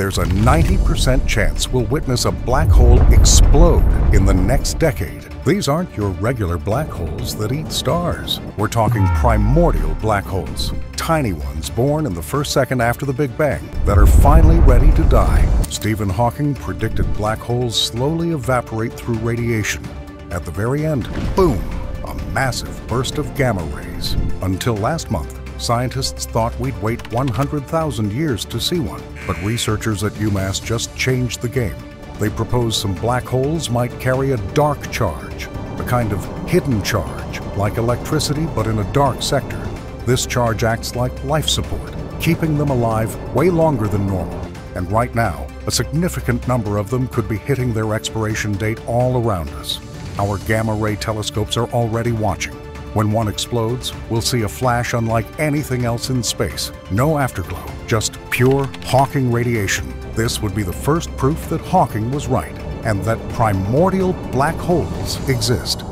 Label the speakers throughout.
Speaker 1: there's a 90% chance we'll witness a black hole explode in the next decade. These aren't your regular black holes that eat stars. We're talking primordial black holes, tiny ones born in the first second after the Big Bang that are finally ready to die. Stephen Hawking predicted black holes slowly evaporate through radiation. At the very end, boom, a massive burst of gamma rays. Until last month, scientists thought we'd wait 100,000 years to see one, but researchers at UMass just changed the game. They propose some black holes might carry a dark charge, a kind of hidden charge, like electricity but in a dark sector. This charge acts like life support, keeping them alive way longer than normal. And right now, a significant number of them could be hitting their expiration date all around us. Our gamma ray telescopes are already watching. When one explodes, we'll see a flash unlike anything else in space. No afterglow, just pure Hawking radiation. This would be the first proof that Hawking was right and that primordial black holes exist.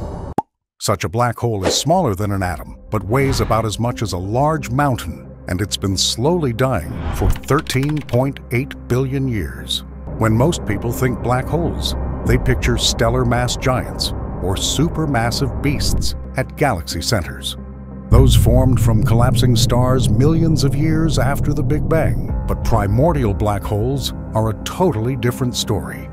Speaker 1: Such a black hole is smaller than an atom, but weighs about as much as a large mountain, and it's been slowly dying for 13.8 billion years. When most people think black holes, they picture stellar mass giants or supermassive beasts at galaxy centers. Those formed from collapsing stars millions of years after the Big Bang. But primordial black holes are a totally different story.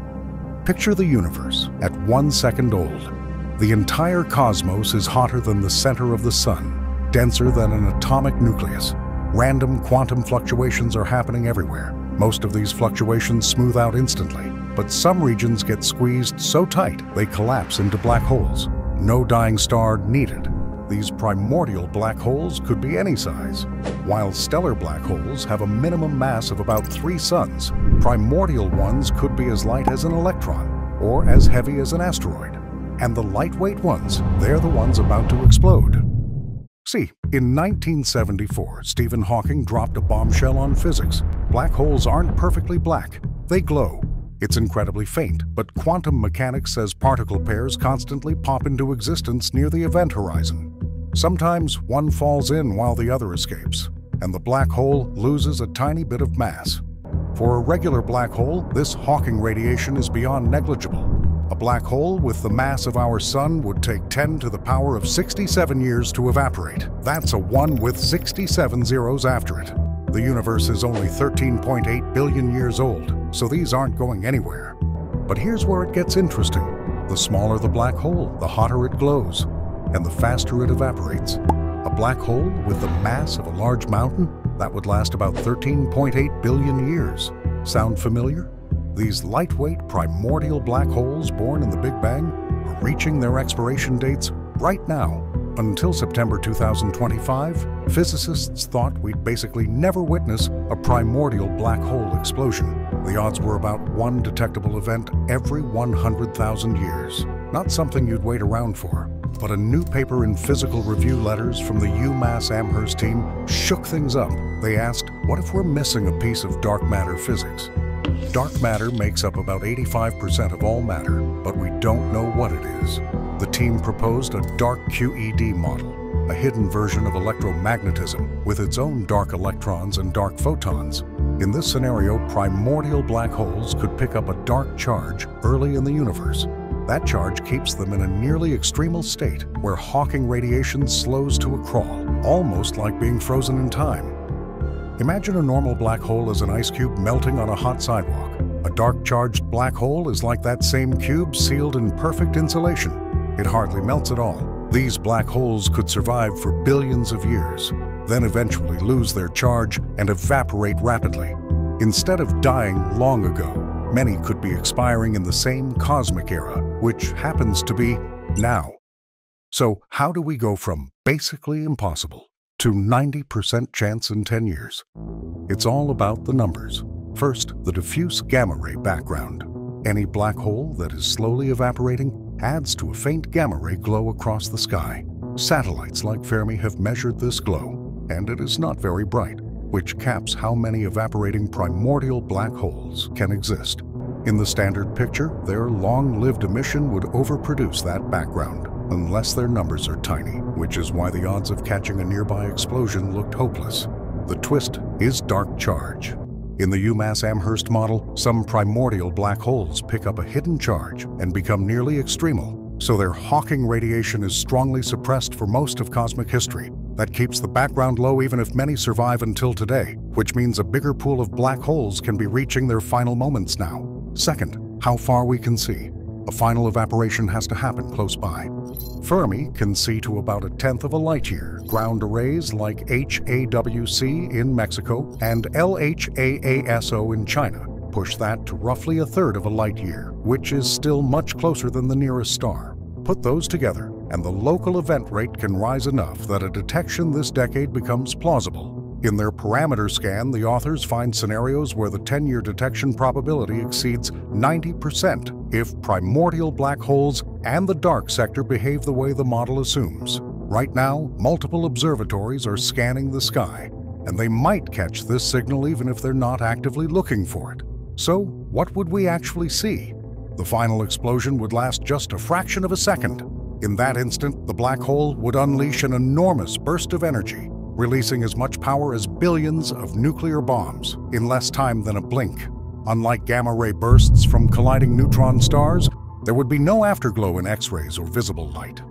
Speaker 1: Picture the universe at one second old. The entire cosmos is hotter than the center of the sun, denser than an atomic nucleus. Random quantum fluctuations are happening everywhere. Most of these fluctuations smooth out instantly, but some regions get squeezed so tight they collapse into black holes. No dying star needed. These primordial black holes could be any size. While stellar black holes have a minimum mass of about three suns, primordial ones could be as light as an electron or as heavy as an asteroid. And the lightweight ones, they're the ones about to explode. See, in 1974, Stephen Hawking dropped a bombshell on physics. Black holes aren't perfectly black. They glow, it's incredibly faint, but quantum mechanics says particle pairs constantly pop into existence near the event horizon. Sometimes one falls in while the other escapes, and the black hole loses a tiny bit of mass. For a regular black hole, this Hawking radiation is beyond negligible. A black hole with the mass of our Sun would take 10 to the power of 67 years to evaporate. That's a 1 with 67 zeros after it. The universe is only 13.8 billion years old, so these aren't going anywhere. But here's where it gets interesting. The smaller the black hole, the hotter it glows, and the faster it evaporates. A black hole with the mass of a large mountain, that would last about 13.8 billion years. Sound familiar? These lightweight primordial black holes born in the Big Bang are reaching their expiration dates right now until September 2025, physicists thought we'd basically never witness a primordial black hole explosion. The odds were about one detectable event every 100,000 years. Not something you'd wait around for, but a new paper in Physical Review Letters from the UMass Amherst team shook things up. They asked, what if we're missing a piece of dark matter physics? Dark matter makes up about 85% of all matter, but we don't know what it is. The team proposed a dark QED model, a hidden version of electromagnetism with its own dark electrons and dark photons. In this scenario, primordial black holes could pick up a dark charge early in the universe. That charge keeps them in a nearly extremal state where Hawking radiation slows to a crawl, almost like being frozen in time. Imagine a normal black hole as an ice cube melting on a hot sidewalk. A dark charged black hole is like that same cube sealed in perfect insulation. It hardly melts at all. These black holes could survive for billions of years, then eventually lose their charge and evaporate rapidly. Instead of dying long ago, many could be expiring in the same cosmic era, which happens to be now. So how do we go from basically impossible to 90% chance in 10 years. It's all about the numbers. First, the diffuse gamma ray background. Any black hole that is slowly evaporating adds to a faint gamma ray glow across the sky. Satellites like Fermi have measured this glow, and it is not very bright, which caps how many evaporating primordial black holes can exist. In the standard picture, their long-lived emission would overproduce that background unless their numbers are tiny, which is why the odds of catching a nearby explosion looked hopeless. The twist is dark charge. In the UMass Amherst model, some primordial black holes pick up a hidden charge and become nearly extremal, so their Hawking radiation is strongly suppressed for most of cosmic history. That keeps the background low even if many survive until today, which means a bigger pool of black holes can be reaching their final moments now. Second, how far we can see. A final evaporation has to happen close by. Fermi can see to about a tenth of a light year. Ground arrays like HAWC in Mexico and LHAASO in China push that to roughly a third of a light year, which is still much closer than the nearest star. Put those together, and the local event rate can rise enough that a detection this decade becomes plausible. In their parameter scan, the authors find scenarios where the 10 year detection probability exceeds 90% if primordial black holes and the dark sector behave the way the model assumes. Right now, multiple observatories are scanning the sky, and they might catch this signal even if they're not actively looking for it. So, what would we actually see? The final explosion would last just a fraction of a second. In that instant, the black hole would unleash an enormous burst of energy, releasing as much power as billions of nuclear bombs in less time than a blink. Unlike gamma ray bursts from colliding neutron stars, there would be no afterglow in X rays or visible light.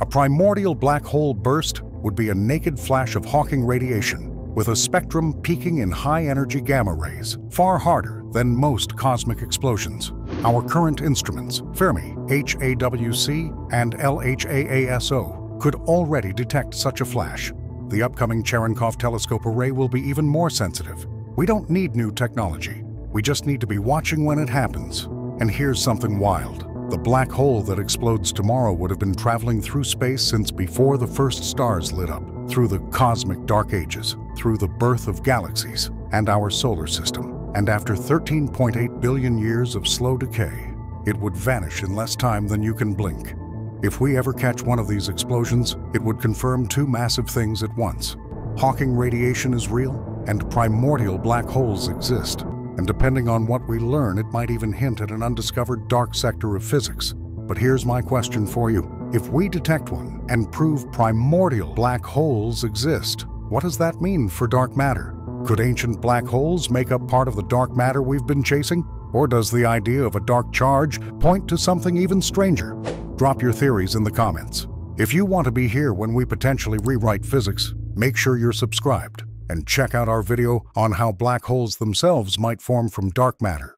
Speaker 1: A primordial black hole burst would be a naked flash of Hawking radiation, with a spectrum peaking in high energy gamma rays, far harder than most cosmic explosions. Our current instruments, Fermi, HAWC, and LHAASO, could already detect such a flash. The upcoming Cherenkov telescope array will be even more sensitive. We don't need new technology. We just need to be watching when it happens. And here's something wild. The black hole that explodes tomorrow would have been traveling through space since before the first stars lit up, through the cosmic dark ages, through the birth of galaxies and our solar system. And after 13.8 billion years of slow decay, it would vanish in less time than you can blink. If we ever catch one of these explosions, it would confirm two massive things at once. Hawking radiation is real, and primordial black holes exist and depending on what we learn, it might even hint at an undiscovered dark sector of physics. But here's my question for you. If we detect one and prove primordial black holes exist, what does that mean for dark matter? Could ancient black holes make up part of the dark matter we've been chasing? Or does the idea of a dark charge point to something even stranger? Drop your theories in the comments. If you want to be here when we potentially rewrite physics, make sure you're subscribed and check out our video on how black holes themselves might form from dark matter.